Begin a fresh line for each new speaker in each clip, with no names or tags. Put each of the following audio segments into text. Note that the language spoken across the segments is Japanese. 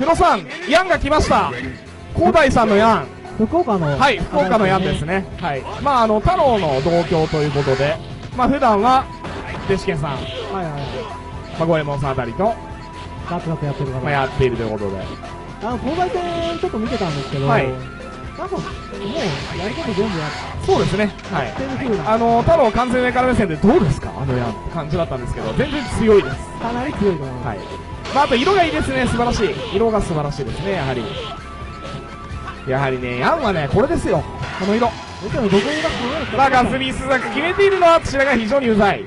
フロさん、ヤンが来ました。広大さんのヤン。
福岡の、
はい、福岡のヤンですね。はい。まあ、あの、太郎の同郷ということで、まあ、普段は、デシケンさん、
はいはいはい。
まあ、ゴエモンさんあたりと、
ガツガツやってる方。
まあ、やっているということで。
あの、東西戦ちょっと見てたんですけど、
はい
なんか、もう、やること全部や
そうですね。は
っ
い。あの、太郎完全上から目線でどうですか？あのヤンって感じだったんですけど、全然強いです。
かなり強いと思います。
はい。まあ、あと色がいいですね、素晴らしい。色が素晴らしいですね、やはり。やはりね、ヤンはね、これですよ。この色。
でも、どこにがすごいです？
だが、スミスザク決めているのは、こちらが非常にうざい。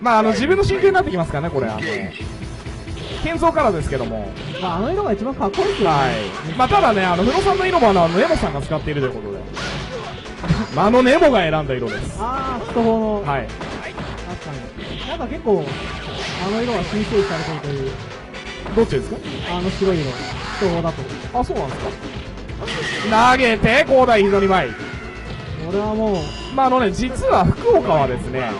まあ、あの、自分の真空になってきますからね、これ。あの、建造からですけども。
まあ、あの色が一番かっこいいですよね。
はい。まあ、ただね、あの、フロさんの色もあの、あのネモさんが使っているということで。まあ、あのネモが選んだ色です。
あー、人法の、
はい。
確かに。なんか結構、あの色は申請されてるという、
どっちですか？
あの白い色、人法だと。
あ、そうなんですか。投げて、広大非常に前。
俺はもう、
まあ、あのね、実は福岡はですね、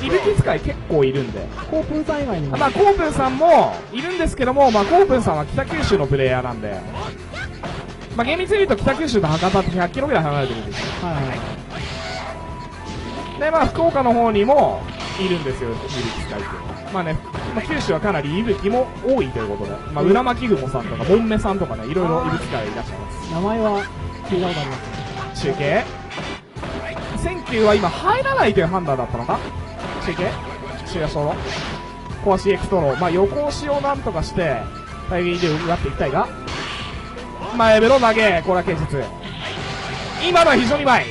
いびき使い結構いるんで。
コープンさん以外にも、
まあ、コープンさんもいるんですけども、まあ、コープンさんは北九州のプレイヤーなんで、まあ、厳密に言うと北九州と博多って100キロぐらい離れてるんですよ。
はいはいはい。
で、まあ、福岡の方にもいるんですよ、いびき使いって。まあね、まあ、九州はかなりいびきも多いということで、まあ、裏巻雲さんとか、ボンメさんとかね、いろいろいびき使いいらっしゃいます。
名前は聞いたことあります。ね。
中継。選球は今入らないという判断だったのか？中継。中野ソロコア CX トロまあ横押しをなんとかして大義で奪っていきたいが。前ベロ投げこれは堅実。今のは非常に前。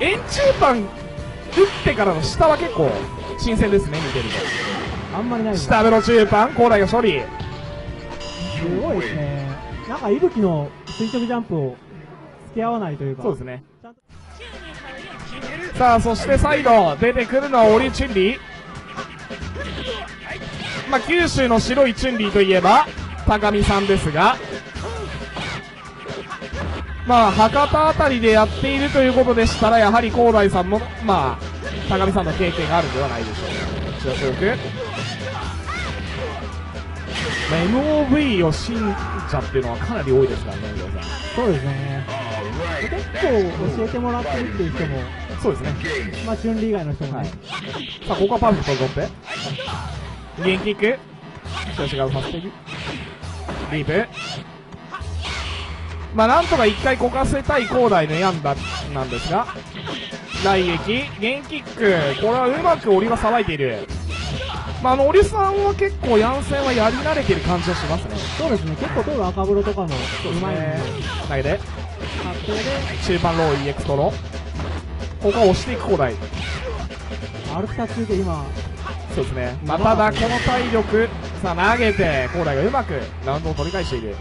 円中パン打ってからの下は結構新鮮ですね見てる
あんまりない
下ベロ中パン高麗が処理
すごいですね。なんか、息吹の垂直ジャンプを付き合わないというか。
そうですね。さあそして再度出てくるのはオリチュンリー。まあ九州の白いチュンリーといえば高見さんですが。まあ博多あたりでやっているということでしたらやはり広大さんもまあ高見さんの経験があるんではないでしょうかまあ MOV を信者っていうのはかなり多いですからね皆さん
そうですね。結構教えてもらってるっていう人も、
そうですね
まあ、チュンリー以外の人も
はい
ね。
さあ、ここはパーフェクトを取って。ゲンキック。調子がさせていく。リープ。まあ、なんとか一回こかせたい広大のヤンダなんですが、来撃、ゲンキック。これはうまくオリがさばいている。まあ、あの、オリさんは結構ヤン戦はやり慣れてる感じがしますね。
そうですね。結構、例えば赤風呂とかもうまいんで、
投げて、中盤ロー EX トロ。ここは押していく広大。
歩き立ちで今、
そうですね。まあ、ただ、この体力、さあ、投げて、高麗がうまくラウンドを取り返している。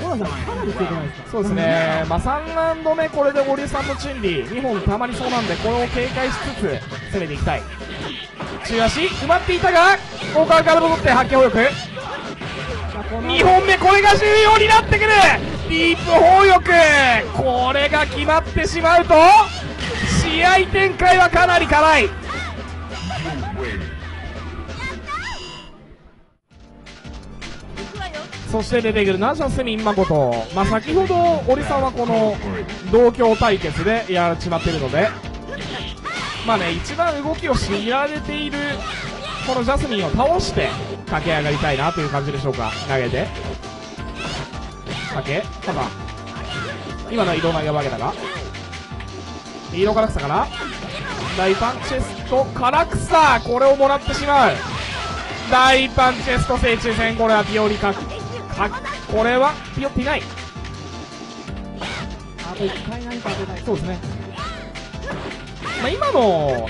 小田さん、かなり強くないですか？
そうですね。まあ、3ラウンド目、これで堀さんのチュンリー、2本たまりそうなんで、これを警戒しつつ、攻めていきたい。中足、埋まっていたが、大川から戻って発見力。2本目、これが重要になってくるディープ砲力これが決まってしまうと、試合展開はかなり辛い。そして出てくるナジャスミンマコト。まあ、先ほど、堀さんはこの、同郷対決でやっちまってるので、まあね、一番動きを知られている、このジャスミンを倒して、駆け上がりたいなという感じでしょうか。投げて。かけ。ただ、今のは移動投げわけだが、移動から草かな。大パンチェストから草これをもらってしまう。大パンチェスト正中戦。これはピオリか。かこれはピオっていない。
あと1回何か当てたい。
そうですね。まあ今の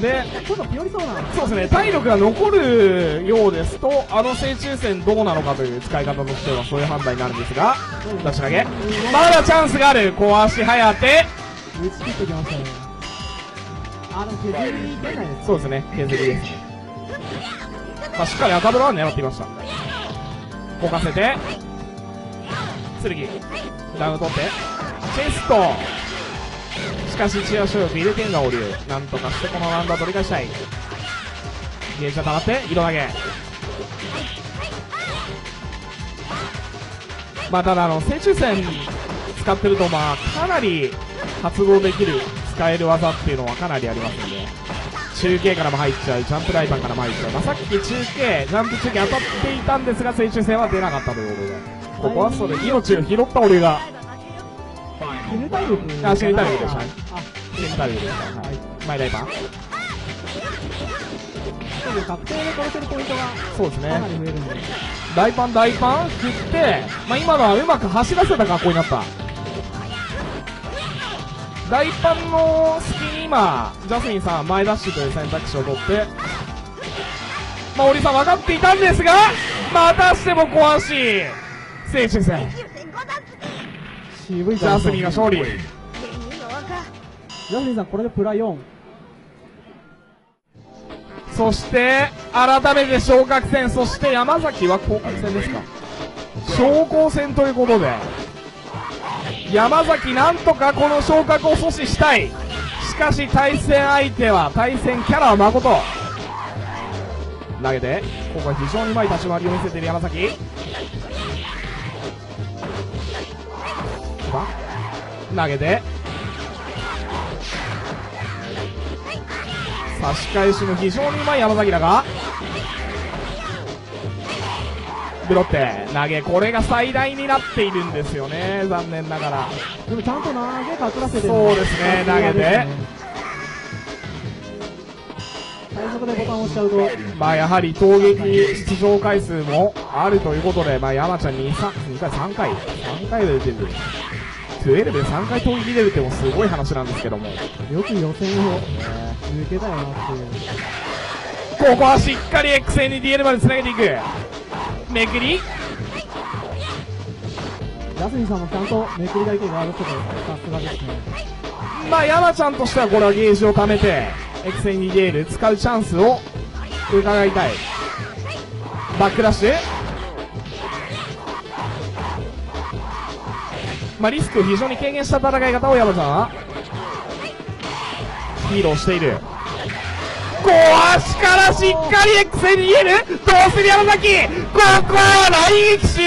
で
ちょっとピオリそうなの。
そうですね体力が残るようですとあの正中戦どうなのかという使い方としてはそういう判断になるんですが出し投げまだチャンスがある小足早手。
打ち切ってきましたね。あ、でも削り出ないです。
そうですね削りですねまあしっかり赤ブロは狙っていました。置かせて。剣。ダウン取って。チェストしかし一応所力入れてんだオリュウなんとかしてこのラウンドは取り返したい。ゲージが溜まって色投げ。まあただあの正中線使ってるとまあかなり発動できる使える技っていうのはかなりありますんで。中継からも入っちゃう。ジャンプ大盤からも入っちゃう、まあ、さっき中継ジャンプ中継当たっていたんですが正中線は出なかったということで。ここはそれ命を拾った俺が。
死ぬ体力
あ死ぬ体力でしたね
あ
センターですから、はい、前大盤
そうです確定で殺せるポイントが
そうです
かなり
ね。
増えるんで
大パン大パン振って、まあ、今のはうまく走らせた格好になった。大パンの隙に今ジャスミンさん前ダッシュという選択肢を取ってまあ、堀さん分かっていたんですがまたしても壊し聖中戦
渋い
ジャスミンが勝利。
ジャスミンさんこれでプラ4
そして改めて昇格戦そして山崎は降格戦ですか。昇降戦ということで山崎なんとかこの昇格を阻止したい。しかし対戦相手は対戦キャラは誠。投げてここは非常にうまい立ち回りを見せている山崎投げて。差し返しの非常にうまい山崎だが。ブロッテ投げこれが最大になっているんですよね。残念ながら。
でもちゃんと投げ隠らせてる
そうですね投げて。
最速でボタンを押しちゃうと。
まあやはり攻撃出場回数もあるということで、まあ、山ちゃん2、3, 2回、3回、3回で出てる。12で3回攻撃出るってもすごい話なんですけども。
よく予選を抜けたよなっていう
ここはしっかり XNDL まで繋げていく。めくり
ジャスミンさんもちゃんとめくりだけがあるけどさすがですね
まあ山ちゃんとしてはこれはゲージを貯めて、XNDL 使うチャンスを伺いたい。バックダッシュまあ、リスクを非常に軽減した戦い方を山ちゃんは披露している。こ足からしっかり XNDL どうする山崎。ここは来撃手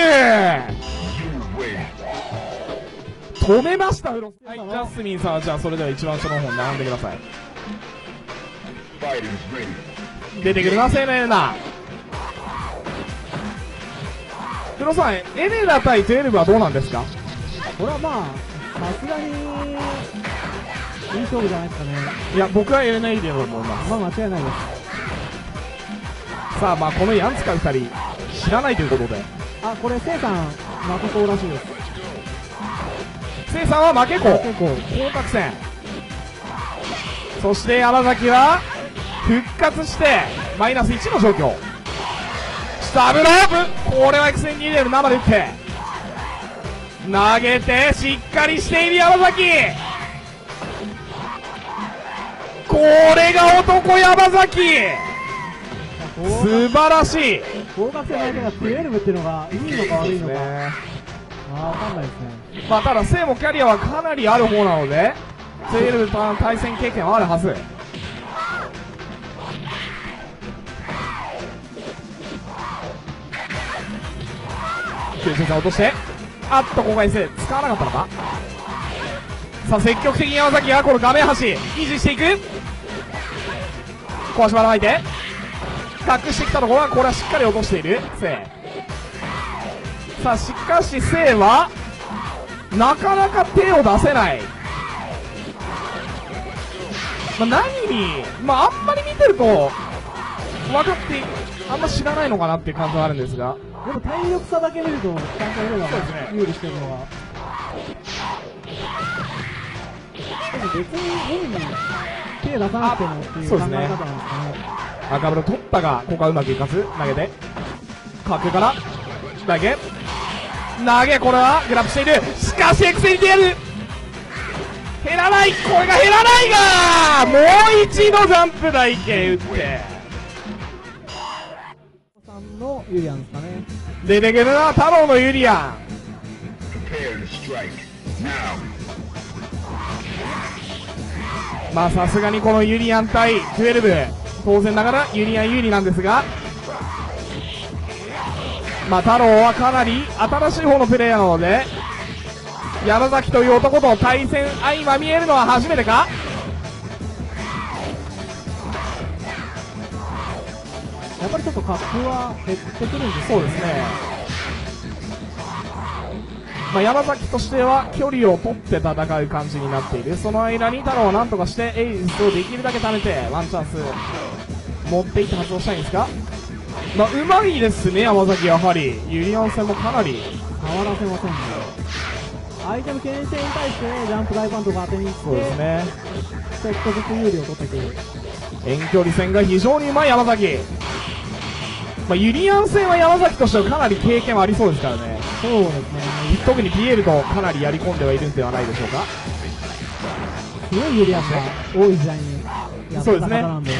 止めましたフロスはいジャスミンさんはじゃあそれでは一番下の方に並んでください。出てくるな青年なフロさんエネダ対12はどうなんですか？
これはまあさすがにいい勝負じゃないですかね。
いや僕はエレナイデだと思います
まあ間違いないです。
さあまあこのヤン使う2人知らないということで。
あこれせいさん負けそうらしいです。
せいさんは負け子
結構
降格戦。そして山崎は復活してマイナス1の状況。サブロープこれは XN2 で生で打って投げてしっかりしている山崎。これが男山崎。素晴らしい。
合格戦の相手が12っていうのがいいのか悪いのか、ああわかんないですね。
まあただ聖もキャリアはかなりある方なのでセールと対戦経験はあるはず。九州さん落としてあっとここは S 使わなかったのか？さあ積極的に山崎がこの画面端維持していく。壊し腹巻いて隠してきたところはこれはしっかり落としている。聖さあしかし聖はなかなか手を出せない、まあ、何に、まあ、あんまり見てると分かってあんま知らないのかなっていう感じはあるんですが。
でも体力差だけ見るとちゃんとエレが有利してるのはでも別に演技手出さなくてもっていう考え方なんですかね
赤ブロ取ったがここはうまくいかず投げて角から投げ投げこれはグラップしているしかしエクセリティアル減らないこれが減らないがもう一度ジャンプ台形打って
ユリアンですかね。
出てくるのは太郎のユリアンまあさすがにこのユリアン対12当然ながらユリアン有利なんですがまあ、太郎はかなり新しい方のプレイヤーなので、山崎という男と対戦相まみえるのは初めてか
やっぱりちょっと滑空は減ってくるんです
そうですね。まあ、山崎としては距離を取って戦う感じになっている。その間に太郎は何とかしてエイスをできるだけ貯めて、ワンチャンス持っていって発動したいんですか？まあ、うまいですね、山崎やはり。ユリアン戦もかなり。
変わらせませんねアイテム牽制に対してジャンプ大バンドが当てに行って
そうですね。
ちょっとずつ有利を取ってくる
遠距離戦が非常にうまい山崎。まあ、ユリアン戦は山崎としてはかなり経験はありそうですからね。
そうですね。
特にピエールとかなりやり込んではいるんではないでしょうか。
すごい有利アンが多い時代にやってた方なんで。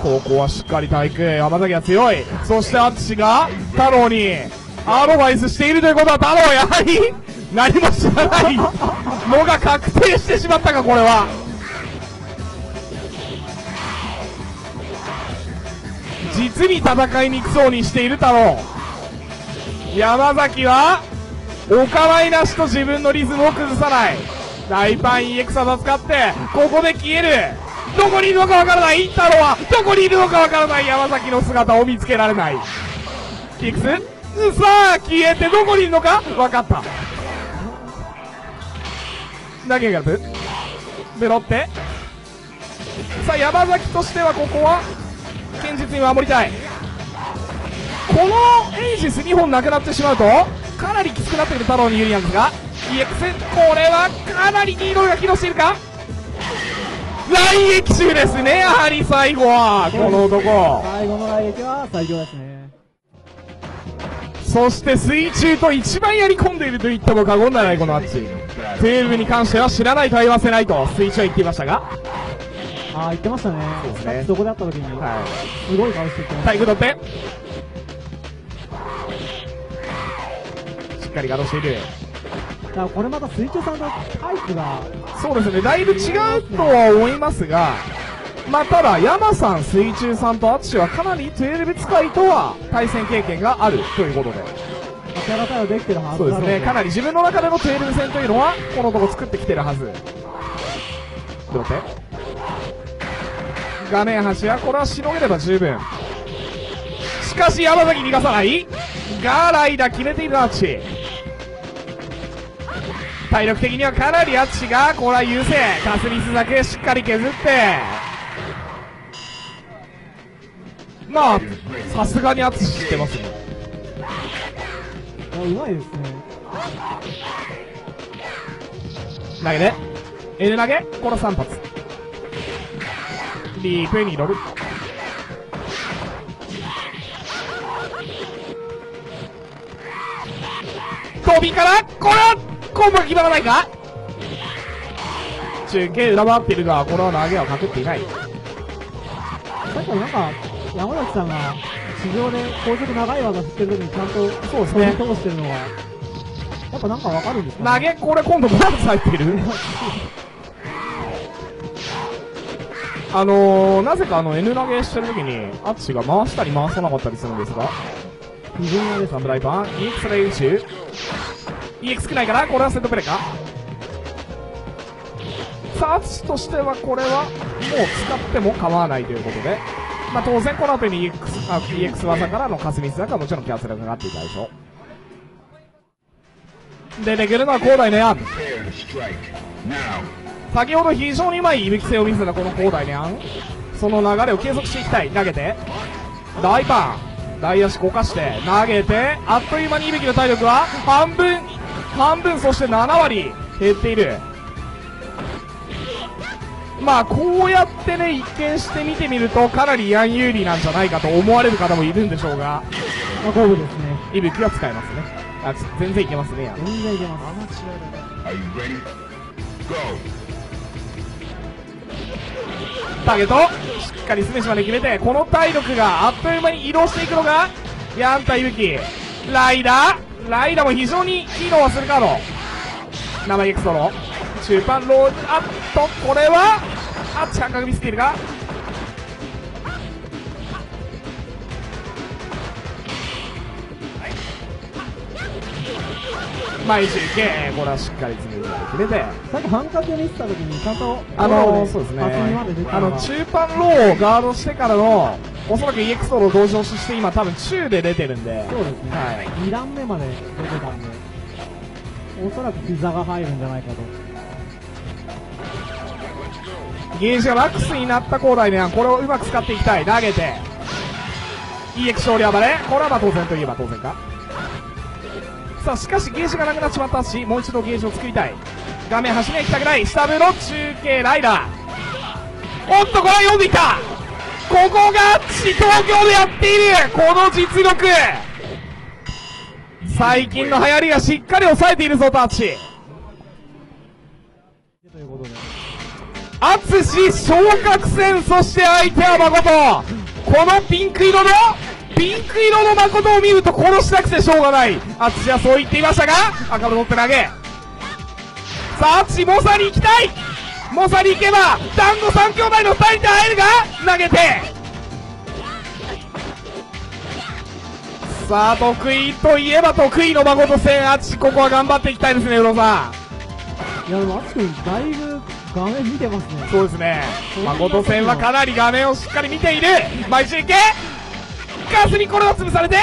ここはしっかり体育山崎は強い。そして淳が太郎にアドバイスしているということは太郎はやはり何も知らない。のが確定してしまったかこれは実に戦いにくそうにしている太郎。山崎はお構いなしと自分のリズムを崩さない。大パン EX 技使ってここで消える。どこにいるのかわからない。太郎はどこにいるのかわからない。山崎の姿を見つけられない。EX さあ消えてどこにいるのか？わかった。投げがるベロって。さあ山崎としてはここは堅実に守りたい。このエイジス2本なくなってしまうとかなりきつくなってくる太郎に有利なんですが EX これはかなりリードが機能しているか？来撃中ですねやはり最後は。この男。
最後の来撃は最強ですね。
そして水中と一番やり込んでいると言っても過言ではないこのアッチ。12に関しては知らないとは言わせないと水中は言っていましたが
ああ言ってましたね。
そうですね。
こで会った時に、
は
すごい顔しててま
い
し
体育取ってしっかりガードしている。
ただからこれまた水中さんとタイプが
そうですね、だいぶ違うとは思いますが、まあ、ただ、山さん、水中さんと淳はかなり12使いとは対戦経験があるということで、
キャラ対応できてるはず
そうですね、かなり自分の中での12戦というのは、このとこ作ってきてるはず。どうって画面端は、これはしのげれば十分。しかし、山崎逃がさないガーライダ決めている淳。体力的にはかなり淳が、これは優勢。カスミスだけしっかり削って、まあ、さすがに淳知ってますね。
いやうまいですね
投げて N 投げこれ3発リープに乗る飛びからこれはコンボが決まらないか中継裏回っているがこれは投げはかけっていない
さっきはなんか山崎さんが地上で高速長い技振ってる時にちゃんと
そうですね
通してるのはやっぱなんかわかるんですか、
投げこれ今度ボーナス入ってるあのー、なぜかあの N 投げしてる時にアッチが回したり回さなかったりするんですが。
自分はです
サムライパン EX で宇宙 EX 少ないからこれはセットプレーか？さあアツとしてはこれはもう使っても構わないということで。まあ当然この後に EX, あ EX 技からのカスミスだかもちろんキャンセルがかかっていたでしょう。出てくるのは広大のヤン先ほど非常にうまいいびき性を見せたこの広大のヤンその流れを継続していきたい。投げて。大パン。大足こかして。投げて。あっという間にいびきの体力は半分。半分そして7割。減っている。まあこうやってね一見して見てみるとかなりヤン有利なんじゃないかと思われる方もいるんでしょうが。
まあ、五分ですね。
いびきは使えますね。あつ全然いけますねヤン
全然いけます。
Ready? Go.
ターゲットしっかりスメシまで決めてこの体力があっという間に移動していくのがヤンタユキライダー。ライダーも非常に機能はするカード生エクソロ。中盤ロールあっとこれはあっち半角ミスっているか毎日行けこれはしっかり詰めて決めて
さっき半角見てた時にちゃんと
あのー、そうですね。あの中盤ローをガードしてからのおそらく EX ロー同時押しして今多分中で出てるんで。
そうですね、
はい。
2段目まで出てたんでおそらく膝が入るんじゃないかと。
ゲージがマックスになった高台ではこれをうまく使っていきたい。投げて。EX 勝利はまでこれはまあ当然といえば当然かさあしかしゲージがなくなってしまったしもう一度ゲージを作りたい。画面端には行きたくない下部の中継ライダー。おっとこれは読んでいた。ここが地東京でやっている。この実力。最近の流行りがしっかり抑えているぞタッチ
ということで
淳昇格戦そして相手は誠。このピンク色のピンク色の誠を見ると殺したくてしょうがない。淳はそう言っていましたが赤の乗って投げ。さあ淳モサに行きたい。モサに行けば団子三兄弟の2人で会えるが投げて。さあ得意といえば得意の誠戦。淳ここは頑張っていきたいですね宇野さん。
いやでも淳君だいぶ画面見てますね。
そうですね。誠戦はかなり画面をしっかり見ている。毎週行けガスにこれは潰されて。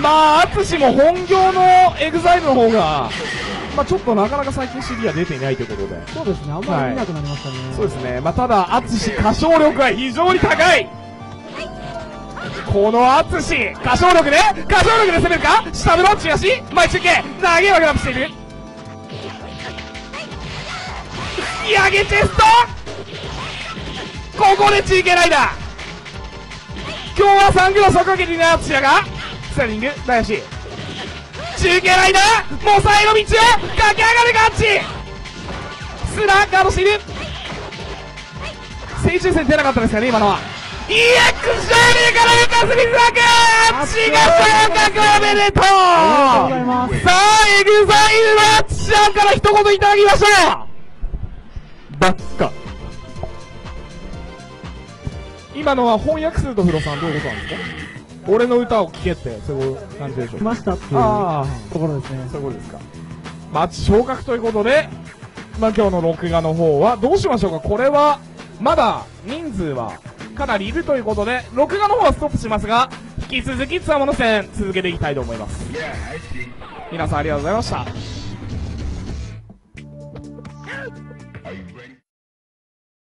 まあ、淳も本業のエグザイルの方が、まあちょっとなかなか最近 CD は出ていないということで。
そうですね。あんまり見なくなりましたね、
そうですね。まあただ、淳歌唱力が非常に高い。この淳歌唱力で歌唱力で攻めるか？下ブロッチ足前中継。投げ分けアップしている。引き上げチェスト。ここで中継ライダー今日はサングラスをかけていない淳やが。スライディング大足中継ライダーモサイの道を駆け上がるガッチ。スラガードしている正中線出なかったですかね今のは。EX 勝利からルカス・ミズラク淳が昇格おめでとう。さあエグザイルのあっちゃんから一言いただきましょう。ばっか今のは翻訳するとフロさんどういうことなんですか？俺の歌を聴けってそういう感じでしょ？う
来ましたっていう
あ
ところですね
そういうことですか？まあ、昇格ということで、まあ、今日の録画の方は、どうしましょうか？これは、まだ人数はかなりいるということで、録画の方はストップしますが、引き続きつわもの戦続けていきたいと思います。皆さんありがとうございました。